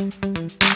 Hello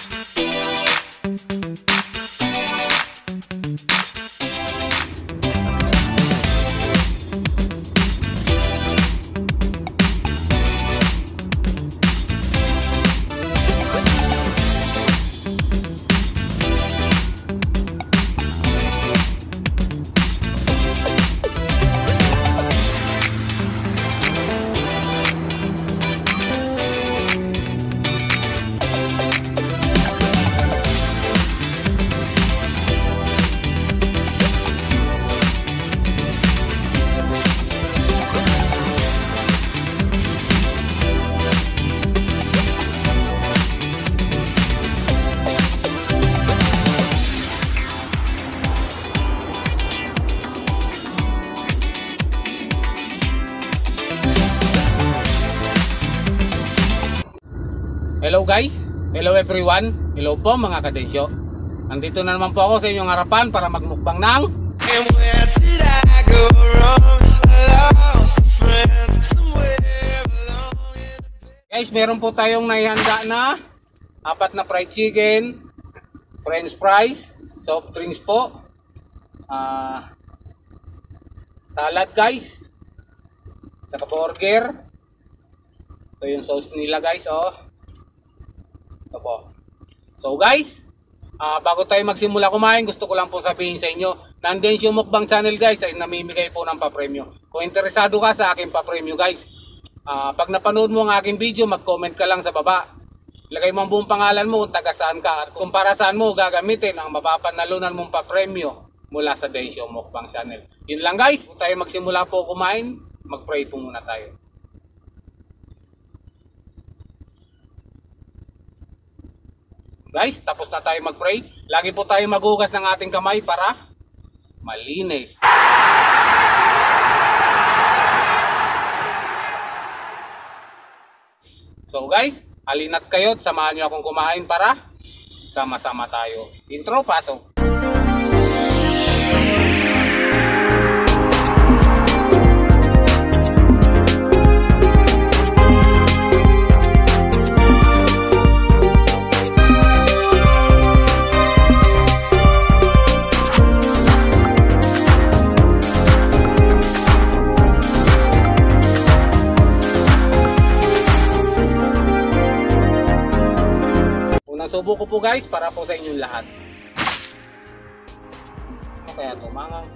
guys, hello everyone, hello po mga kadensyo. Nandito na naman po ako sa inyong harapan para magmukbang ng Guys, meron po tayong naihanda na apat na fried chicken, french fries, soft drinks po, ah, salad guys, tsaka burger. Ito yung sauce nila guys, oh. Po. So guys, ah, bago tayo magsimula kumain, gusto ko lang po sabihin sa inyo, nandun yung Mukbang Channel guys ay namimigay po ng papremyo. Kung interesado ka sa aking papremyo guys, ah, pag napanood mo ang aking video, mag-comment ka lang sa baba. Ilagay mo ang buong pangalan mo kung taga saan ka at kung para saan mo gagamitin ang mapapanalunan mong papremyo mula sa Densyo Mukbang Channel. Yun lang guys, tayo magsimula po kumain, mag-pray po muna tayo. Guys, tapos na tayo mag-pray. Lagi po tayo maghugas ng ating kamay para malinis. So guys, halina't kayo at samahan nyo akong kumain para sama-sama tayo. Intro, pasok. Unang subo ko po guys para po sa inyong lahat. Ano kaya to? Mangang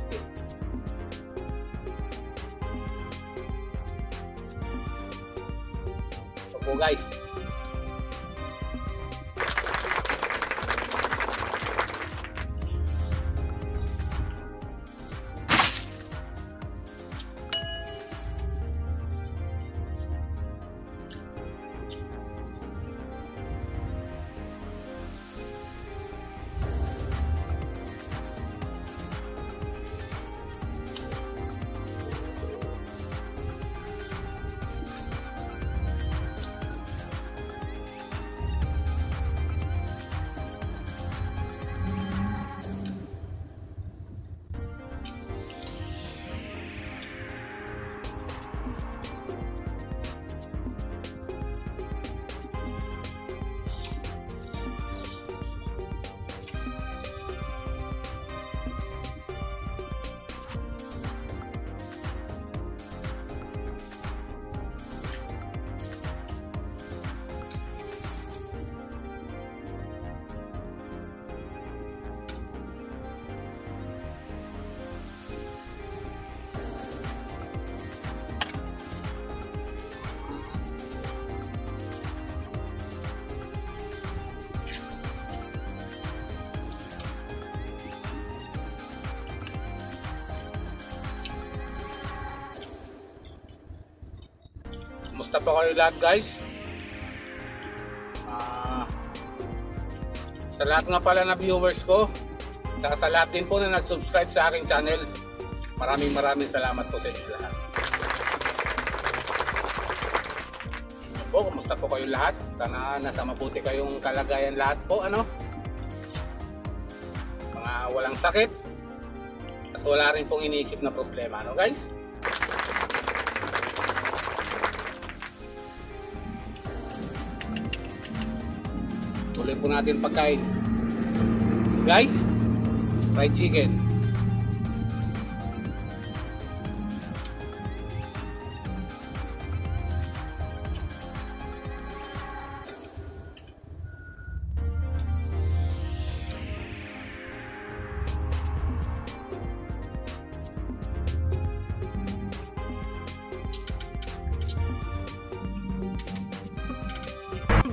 Ito po guys. Po kayo lahat guys? Ah, sa lahat nga pala na viewers ko, tsaka sa lahat din po na nag-subscribe sa aking channel, maraming maraming salamat po sa inyo lahat. Po, kumusta po kayo lahat? Sana nasa mabuti kayong kalagayan lahat po, ano? Mga walang sakit at wala rin pong iniisip na problema, ano guys? Tuloy po natin pagkain. Guys, fried chicken.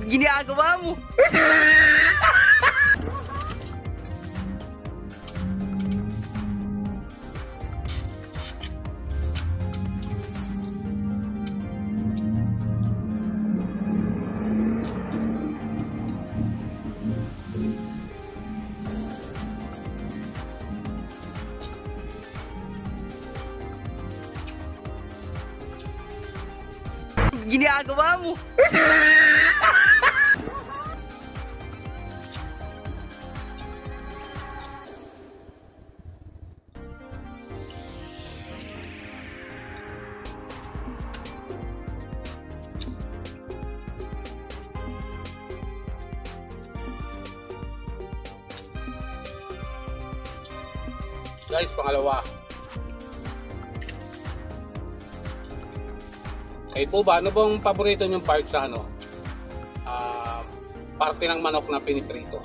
Ginagawa mo? Guys, pangalawa. Kayo po ba, ano bang paborito niyong part sa ano? Ah, parte ng manok na piniprito.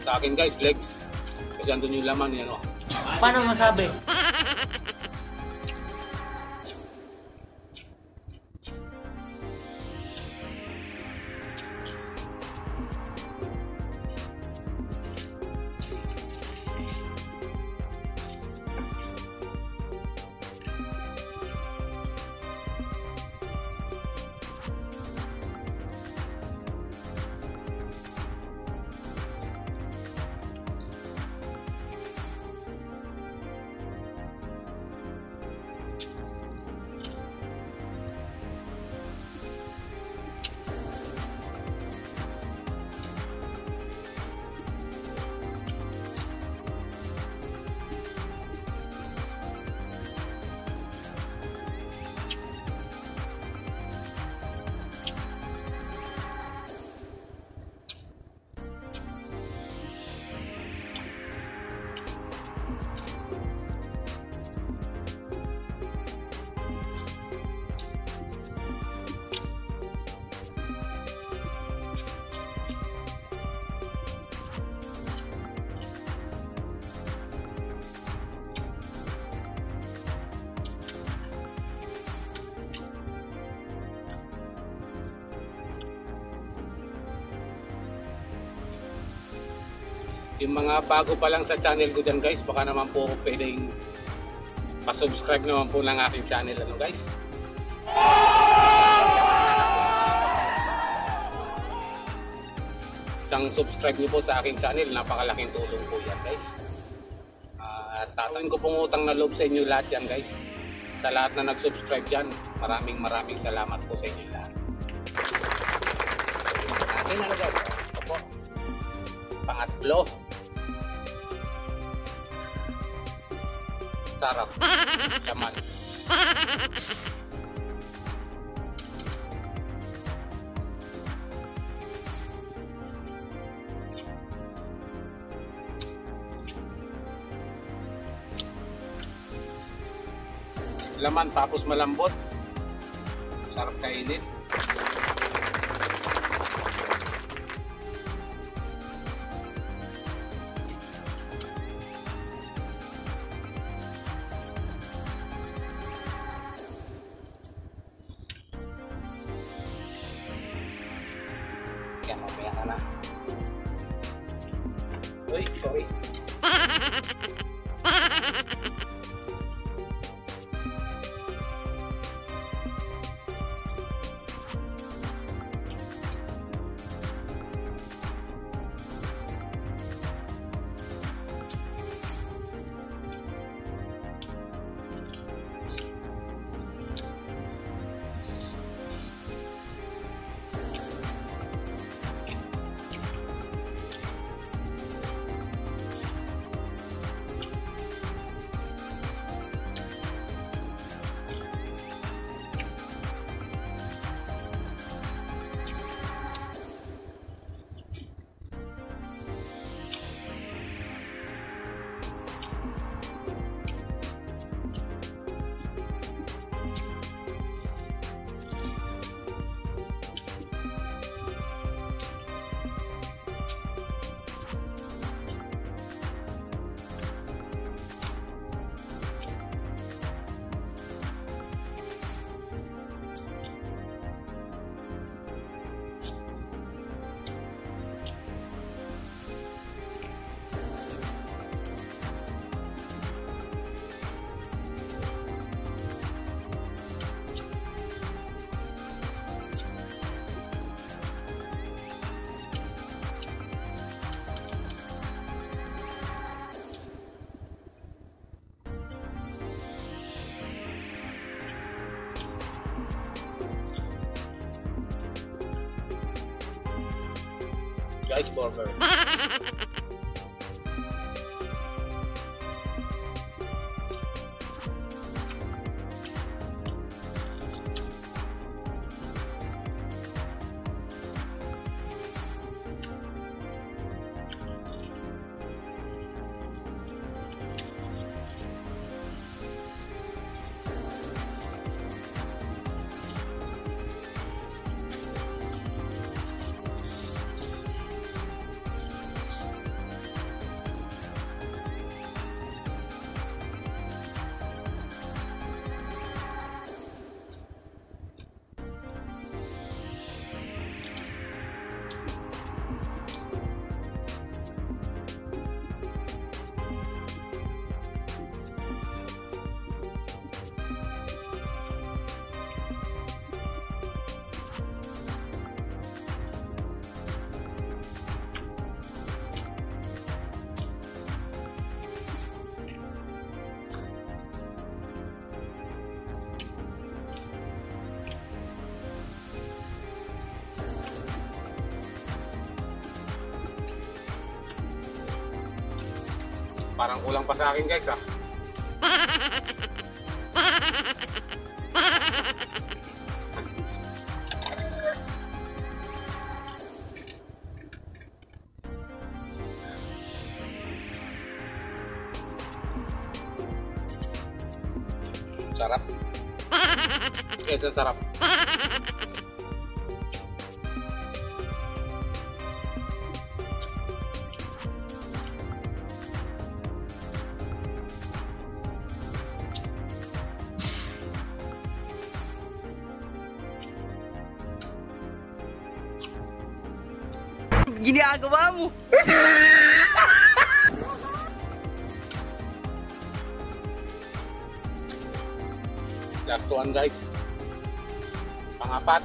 Sa akin guys, legs. Kasi andun yung laman yan, oh. Paano masabi? Yung mga bago pa lang sa channel ko dyan guys, baka naman po pwedeng pa-subscribe naman po ng aking channel ano guys. Isang subscribe niyo po sa aking channel, napakalaking tulong po yan guys. Ah, At tatawin ko pong utang na loob sa inyo lahat yan guys. Sa lahat na nag-subscribe dyan, maraming maraming salamat po sa inyo lahat. Akin na guys. Ito po. Pangatlo. Sarap. Kaman. Laman tapos malambot. Sarap kainin. actually. sorry. Guys, burger. Parang kulang pa sa akin guys ah. Ginagawa mo. Last one guys. Pangapat.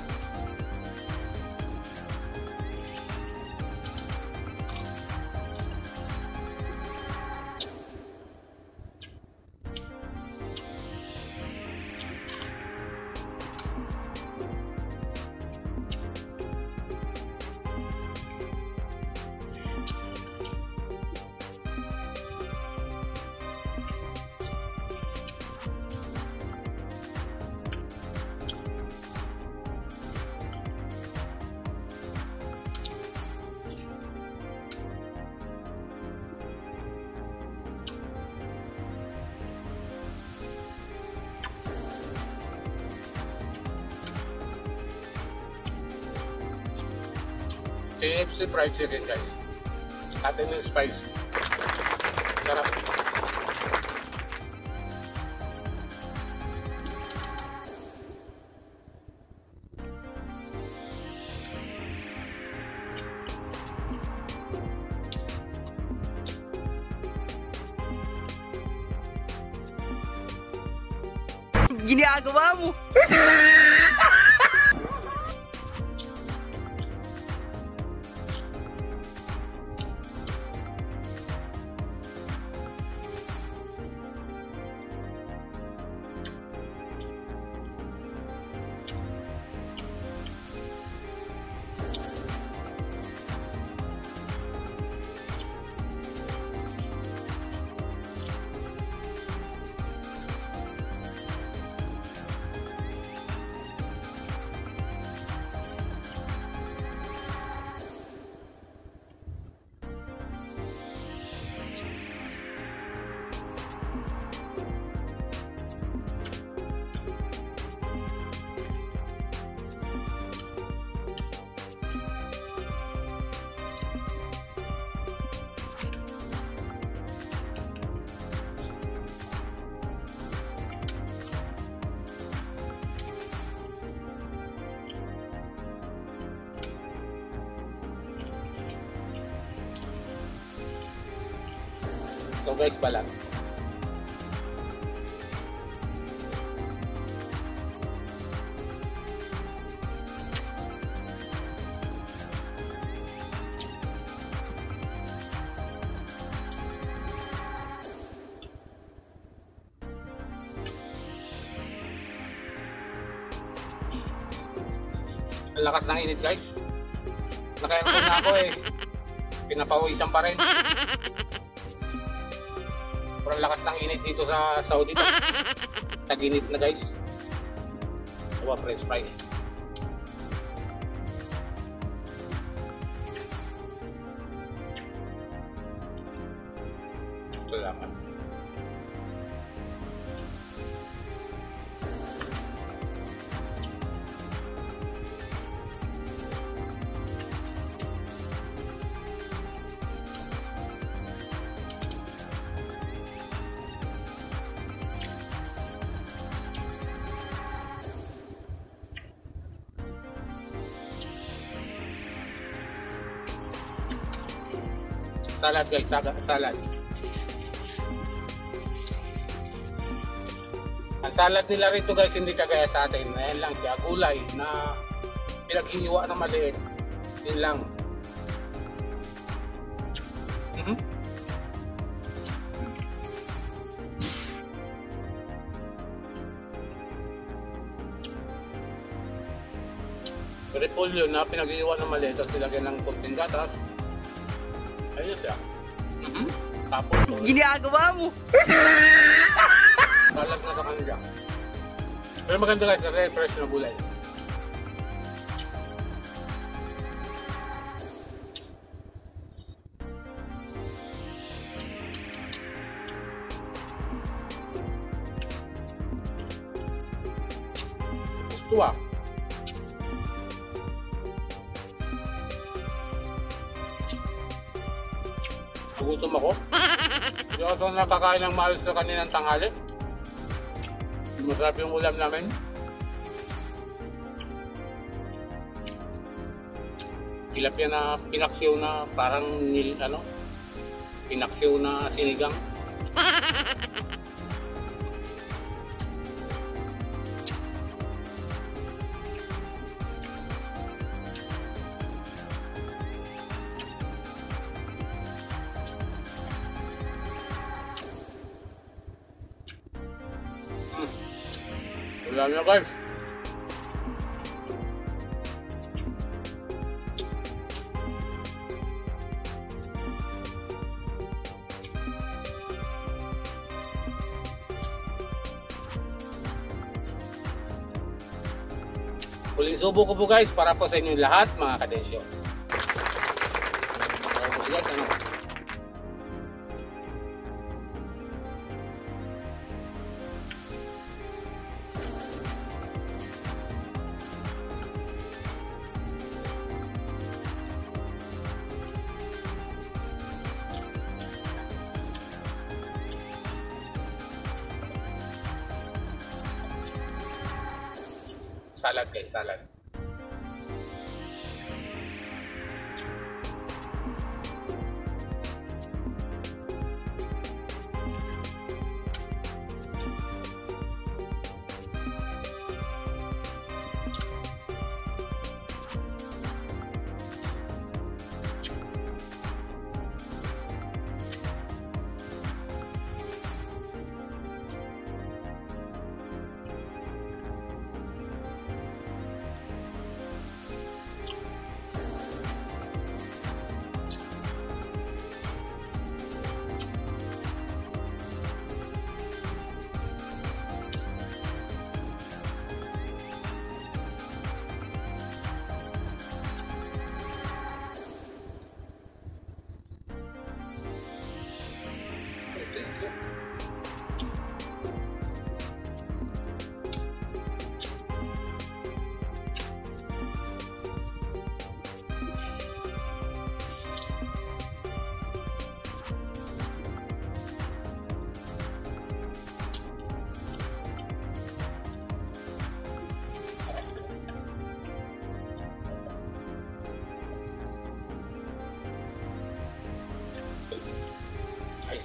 KFC fried chicken guys. Atin yung spice. Sarap. Ginagawa mo. Ito guys, balat. Ang lakas ng init guys. Naka-aircon na ako eh. pinapawisan pa rin. Sobrang lakas ng init dito sa Saudi. Tag-init na guys. Diba, french fries. Salad guys, saga, salad. Ang salad nila rito guys hindi kagaya sa atin. Ayan lang siya, gulay na pinaghihiwa na maliit. Yun lang. Mhm. Repolyo na pinaghihiwa na maliit at nilagyan ng kunting gatas. Ayun siya. Tapos, sorry. Ginagawa mo. Talag na sa kanila. Pero maganda guys kasi fresh na gulay. Gusto ah. Nagutom ako. Hindi ako nakakain ng maayos na kaninang tanghali. Masarap yung ulam namin. Tilapia na pinaksiw na parang nil, ano, pinaksiw na sinigang. Wala na guys. Huling subo ko po guys para po sa inyong lahat mga kadensyo. Salad guys, salad.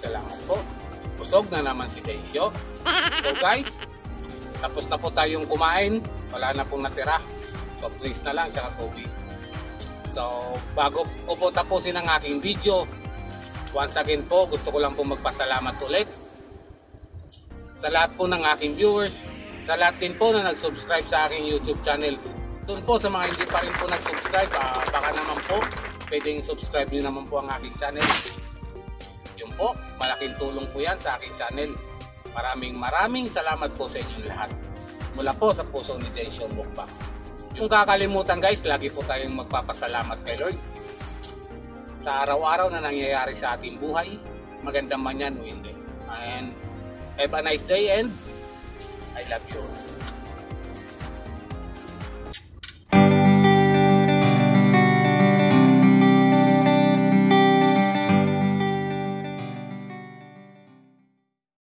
Salamat po. Busog na naman si Deisyo. So guys, tapos na po tayong kumain. Wala na pong natira. Soft drinks na lang, tsaka tubig. So, bago ko po tapusin ang aking video, once again po, gusto ko lang po magpasalamat ulit sa lahat po ng aking viewers, sa lahat din po na nag-subscribe sa aking YouTube channel. Doon po sa mga hindi pa rin po nag-subscribe, ah, baka naman po pwedeng subscribe nyo naman po ang aking channel. Yun po, malaking tulong po yan sa aking channel. Maraming maraming salamat po sa inyong lahat. Mula po sa puso ni Dension Mukbang. Yung kakalimutan guys, lagi po tayong magpapasalamat kay Lord. Sa araw-araw na nangyayari sa ating buhay, maganda man yan o hindi. And have a nice day and I love you.